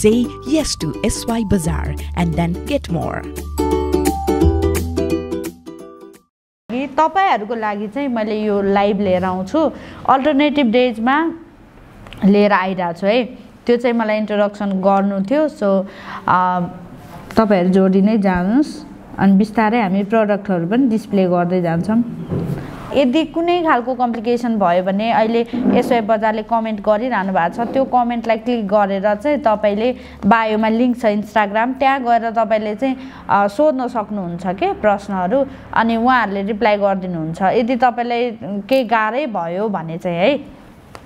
Say yes to SY Bazaar and then get more. तपाईँहरूको लागि चाहिँ मैले यो लाइभ लिएर आउँछु। अल्टरनेटिभ डेजमा लिएर आइरहेको छु है। त्यो चाहिँ मलाई इन्ट्रोडक्सन गर्नु थियो। सो तपाईँहरू जोडी नै जानुहोस्। अनि बिस्तारै हामी प्रडक्टहरू पनि डिस्प्ले गर्दै जान्छौँ। यदि कुनै खालको कम्प्लिकेसन भयो भने अहिले एसवाई बजारले कमेन्ट गरिरहनु भएको छ त्यो कमेन्टलाई क्लिक गरेर चाहिँ तपाईँले बायोमा लिङ्क छ इन्स्टाग्राम त्यहाँ गएर तपाईँले चाहिँ सोध्न सक्नुहुन्छ के प्रश्नहरू अनि उहाँहरूले रिप्लाई गरिदिनुहुन्छ। यदि तपाईँलाई केही गाह्रै भयो भने चाहिँ है।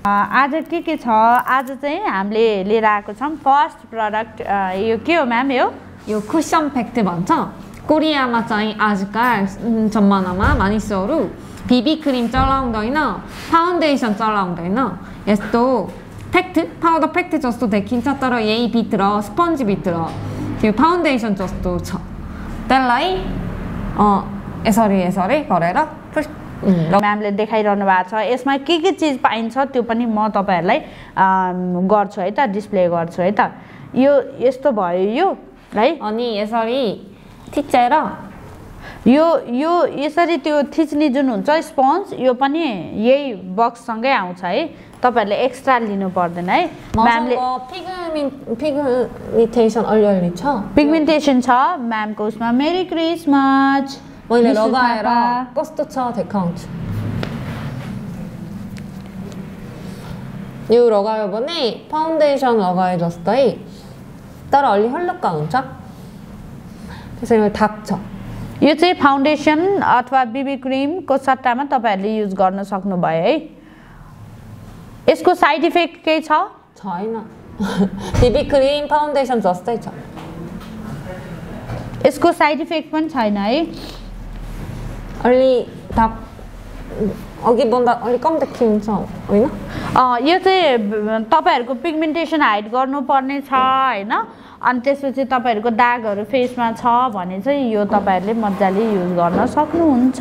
आज के के छ? आज चाहिँ हामीले लिएर आएको छौँ फर्स्ट प्रडक्ट यो के हो म्याम यो? यो कुसन फ्याक्ट भन्छ। कोरियामा चाहिँ आजका उम्, जमानामा मानिसहरू बिबी क्रिम चलाउँदैन फाउन्डेसन चलाउँदैन यस्तो फ्याक्ट पाउडर फ्याक्ट जस्तो देखिन्छ तर यही भित्र स्पन्जभित्र त्यो फाउन्डेसन जस्तो छ त्यसलाई अँ, यसरी यसरी गरेर फुस, उम्, ल- म्यामले देखाइरहनु भएको छ यसमा के के चिज पाइन्छ त्यो पनि म तपाईँहरूलाई अम, गर्छु है त डिस्प्ले गर्छु है त यो यस्तो भयो यो है अनि यसरी थिचेर यो यो यसरी त्यो थिच्ने जुन हुन्छ स्पन्ज यो पनि यही बक्ससँगै आउँछ है तपाईँहरूले एक्स्ट्रा लिनु पर्दैन है म्यामले पिगमिन पिगमिटेसन अलिअलि छ पिगमेन्टेसन छ म्यामको उसमा मेरी क्रिसमस मैले विशु लगाएर थापा। कस्तो छ देखाउँछु यो लगायो भने फाउन्डेसन लगाए जस्तै तर अलि हल्लुक्का हुन्छ त्यसैले थाक्छ यो चाहिँ फाउन्डेसन अथवा बिबी क्रिमको सट्टामा तपाईँहरूले युज गर्न सक्नुभयो है। यसको साइड इफेक्ट केही छ? छैन। बिबी क्रिम फाउन्डेसन जस्तै छ। यसको साइड इफेक्ट पनि छैन है। अलि थाक अघिभन्दा अलिक कम देखिन्छ होइन? अँ, यो चाहिँ तपाईँहरूको पिगमेन्टेसन हाइड गर्नुपर्ने छ होइन? अनि त्यसपछि तपाईँहरूको दागहरू फेसमा छ भने चाहिँ यो तपाईँहरूले मजाले युज गर्न सक्नुहुन्छ।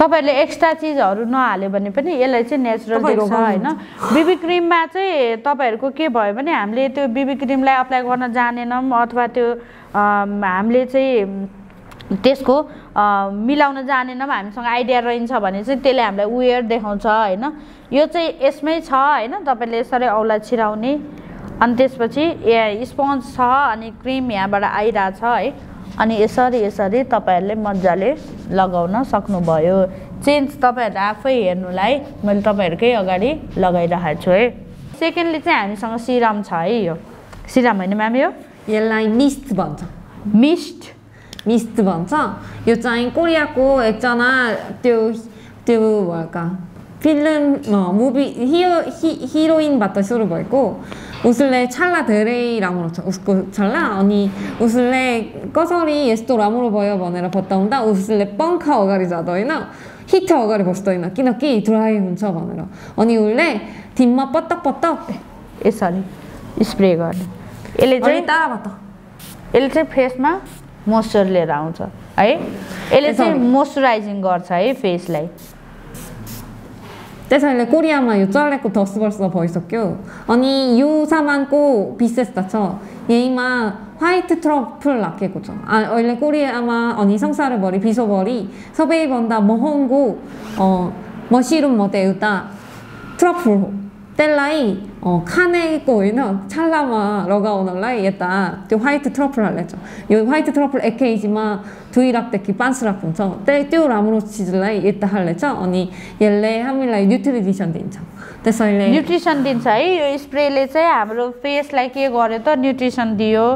तपाईँहरूले एक्स्ट्रा चिजहरू नहाल्यो भने पनि यसलाई चाहिँ नेचुरल देख्छ होइन। बिबी क्रिममा चाहिँ तपाईँहरूको के भयो भने हामीले त्यो बिबी क्रिमलाई अप्लाई गर्न जानेनौँ अथवा त्यो हामीले चाहिँ त्यसको मिलाउन जानेनौँ हामीसँग आइडिया रहन्छ भने चाहिँ त्यसले हामीलाई उयर देखाउँछ होइन। यो चाहिँ यसमै छ होइन तपाईँले यसरी औला छिराउने। अनि त्यसपछि ए स्पन्ज छ अनि क्रिम यहाँबाट आइरहेछ है। अनि यसरी यसरी तपाईँहरूले मजाले लगाउन सक्नुभयो। चेन्ज तपाईँहरूले आफै हेर्नुलाई मैले तपाईँहरूकै अगाडि लगाइरहेको छु है। सेकेन्डली चाहिँ हामीसँग सिरम छ है यो। सिरम होइन म्याम यो? यसलाई मिस्ट भन्छ। मिस्ट? मिस्ट भन्छ। यो चाहिँ कोरियाको एकजना त्यो त्यो भएका फिल्म मुभी हिरो हि हिरोइनबाट सुरु भएको। उसले छाला धेरै राम्रो छ उसको छाला अनि उसले कसरी यस्तो राम्रो भयो भनेर बताउँदा उसले पङ्खा अगाडि जाँदैन हिट अगाडि बस्दैन किनकि ड्राई हुन्छ भनेर अनि उसले थिममा पटक पटक यसरी स्प्रे गर्ने यसले अनि चाहिँ टाढाबाट यसले चाहिँ फेसमा मोइस्चर लिएर आउँछ है यसले चाहिँ यसरी। मोइस्चराइजिङ गर्छ है फेसलाई 제살레 꼬리아마 요쩔레고 더스벌써 보이었교 아니 요 사만고 비세스다쳐. 예이마 화이트 트러플 라케고죠 아 원래 꼬리아마 언니 성사를 머리 비소머리 서베이 번다 모홍고 뭐 어 머시룸 뭐 머데우다 트러플. त्यसैले कोरियामा यो चलेको दस वर्ष भइसक्यो अनि यो सामानको विशेषता छ यहीमा व्हाइट ट्रफल राखेको छ आ- अहिले कोरियामा अनि संसारभरि विश्वभरि सबैभन्दा महँगो अ, मसरुम मध्ये एउटा ट्रफल हो त्यसलाई अ, खानेको होइन छालामा लगाउनलाई यता त्यो व्हाइट ट्रफल हालेछ यो व्हाइट ट्रफल एक केजीमा दुई लाखदेखि पाँच लाख हुन्छ त्यही त्यो राम्रो चिजलाई यता हालेछ अनि यसले हामीलाई न्युट्रिसन दिन्छ त्यसैले न्युट्रिसन दिन्छ है यो स्प्रेले चाहिँ हाम्रो फेसलाई के गर्यो त न्युट्रिसन दियो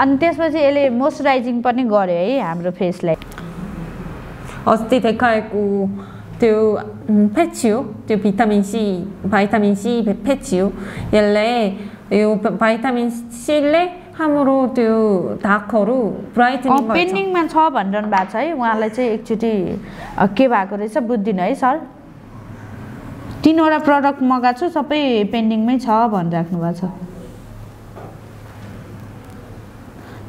अनि त्यसपछि यसले मोइस्चराइजिङ पनि गर्यो है हाम्रो फेसलाई अस्ति देखाएको त्यो पेच्यु त्यो भिटामिन सी भाइटामिन सी पेच्यु यसले यो भाइटामिन सीले हाम्रो त्यो धाकहरू ब्राइटनिङ पेन्डिङमा छ भनिरहनु भएको छ है उहाँलाई चाहिँ एकचोटि के भएको रहेछ बुझ्दिनँ है सर तिनवटा प्रडक्ट मगाएको छु सबै पेन्डिङमै छ भनिराख्नु भएको छ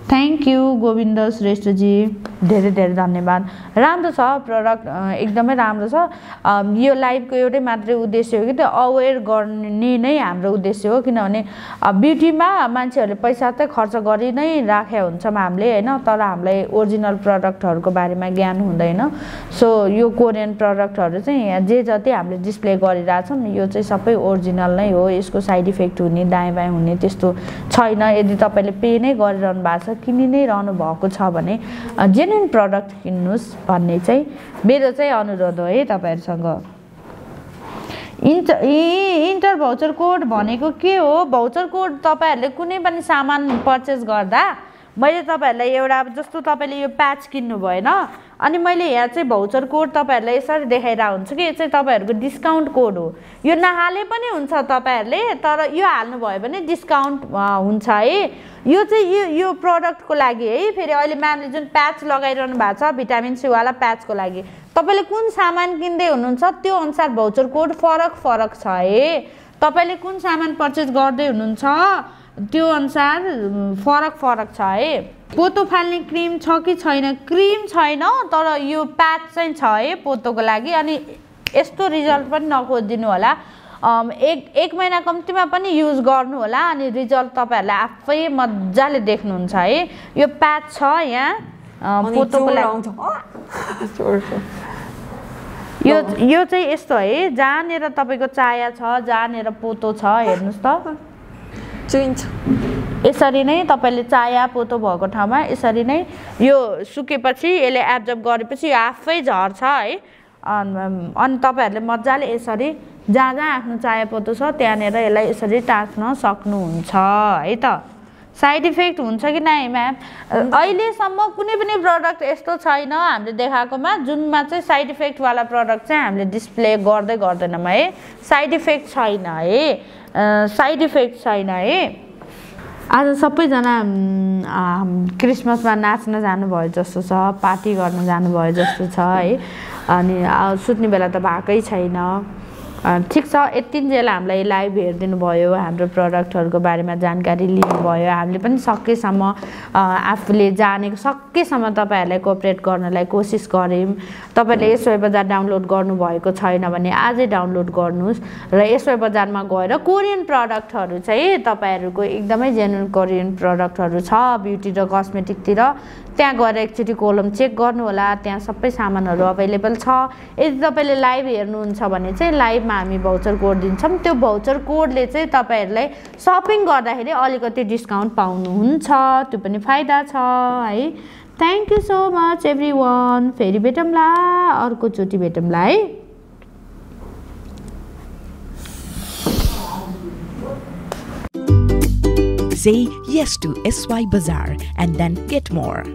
थ्याङ्क यू गोविन्द श्रेष्ठजी धेरै धेरै धन्यवाद। राम्रो छ प्रडक्ट एकदमै राम्रो छ। यो लाइभको एउटै मात्रै उद्देश्य हो कि त्यो अवेर गर्ने नै हाम्रो उद्देश्य हो किनभने ब्युटीमा मान्छेहरूले पैसा चाहिँ खर्च गरि नै राखेका हुन्छौँ हामीले होइन? तर हामीलाई ओरिजिनल प्रडक्टहरूको बारेमा ज्ञान हुँदैन। सो यो कोरियन प्रडक्टहरू चाहिँ यहाँ जे जति हामीले डिस्प्ले गरिरहेछौँ यो चाहिँ सबै ओरिजिनल नै हो। यसको साइड इफेक्ट हुने दायाँ बायाँ हुने त्यस्तो छैन। यदि तपाईँले पे नै गरिरहनु भएको छ किनि नै रहनु भएको छ भने जेन्युन प्रडक्ट किन्नुहोस् भन्ने चाहिँ मेरो चाहिँ अनुरोध हो है तपाईँहरूसँग। इन्ट इ इन्टर भाउचर कोड भनेको के हो? भाउचर कोड तपाईँहरूले कुनै पनि सामान पर्चेस गर्दा मैले तपाईँहरूलाई एउटा जस्तो तपाईँले यो प्याच किन्नु भएन अनि मैले यहाँ चाहिँ भाउचर कोड तपाईँहरूलाई यसरी देखाइरहेको हुन्छु कि यो चाहिँ तपाईँहरूको डिस्काउन्ट कोड हो। यो नहाले पनि हुन्छ तपाईँहरूले तर यो हाल्नुभयो भने डिस्काउन्ट हुन्छ है। यो चाहिँ यो यो प्रडक्टको लागि है फेरि अहिले म्यामले जुन प्याच लगाइरहनु भएको छ भिटामिन सीवाला प्याचको लागि तपाईँले कुन सामान किन्दै हुनुहुन्छ त्यो अनुसार भाउचर कोड फरक फरक छ है। तपाईँले कुन सामान पर्चेस गर्दै हुनुहुन्छ त्यो अनुसार फरक फरक छ है। पोतो फाल्ने क्रिम छ कि छैन? क्रिम छैन तर यो प्याच चाहिँ छ है पोतोको लागि। अनि यस्तो रिजल्ट पनि नखोजिदिनु होला। एक एक महिना कम्तीमा पनि युज गर्नु होला। अनि रिजल्ट तपाईँहरूले आफै मजाले देख्नुहुन्छ है। यो प्याच छ यहाँ पोतोको लागि। यो यो चाहिँ यस्तो है जहाँनिर तपाईँको चाया छ जहाँनिर पोतो छ हेर्नुहोस् त। चुइन्छ। यसरी नै तपाईँले चाया पोतो भएको ठाउँमा यसरी नै यो सुकेपछि यसले एब्जर्ब गरेपछि यो आफै झर्छ है। अनि तपाईँहरूले मजाले यसरी जहाँ जहाँ आफ्नो चाया पोतो छ त्यहाँनिर यसलाई यसरी टाँच्न सक्नुहुन्छ है त। साइड इफेक्ट हुन्छ कि नै म्याम अहिलेसम्म कुनै पनि प्रडक्ट यस्तो छैन हामीले देखाएकोमा जुनमा चाहिँ साइड इफेक्टवाला प्रडक्ट चाहिँ हामीले डिस्प्ले गर्दै गर्दैनौँ है। साइड इफेक्ट छैन है। साइड इफेक्ट छैन है। आज सबैजना क्रिसमसमा नाच्न जानुभयो जस्तो छ पार्टी गर्न जानुभयो जस्तो छ है। अनि सुत्ने बेला त भएकै छैन। ठिक छ यतिन्जेल हामीलाई लाइभ हेरिदिनु भयो हाम्रो प्रडक्टहरूको बारेमा जानकारी लिनुभयो। हामीले पनि सकेसम्म आफूले जानेको सकेसम्म तपाईँहरूलाई कोअपरेट गर्नलाई कोसिस गऱ्यौँ। तपाईँले एसवाई बजार डाउनलोड गर्नुभएको छैन भने आजै डाउनलोड गर्नुहोस् र एसवाई बजारमा गएर कोरियन प्रडक्टहरू चाहिँ तपाईँहरूको एकदमै जेन्युन कोरियन प्रडक्टहरू छ ब्युटी र कस्मेटिकतिर त्यहाँ गएर एकचोटि कोलम चेक गर्नु होला त्यहाँ सबै सामानहरू अभाइलेबल छ। यदि तपाईँले लाइभ हेर्नुहुन्छ भने चाहिँ लाइभमा हामी भाउचर कोड दिन्छौँ। त्यो भाउचर कोडले चाहिँ तपाईँहरूलाई सपिङ गर्दाखेरि अलिकति डिस्काउन्ट पाउनुहुन्छ। त्यो पनि फाइदा छ है। Thank you so much everyone फेरि भेटौँला अर्कोचोटि भेटौँला है। Say yes to SY Bazaar and then get more.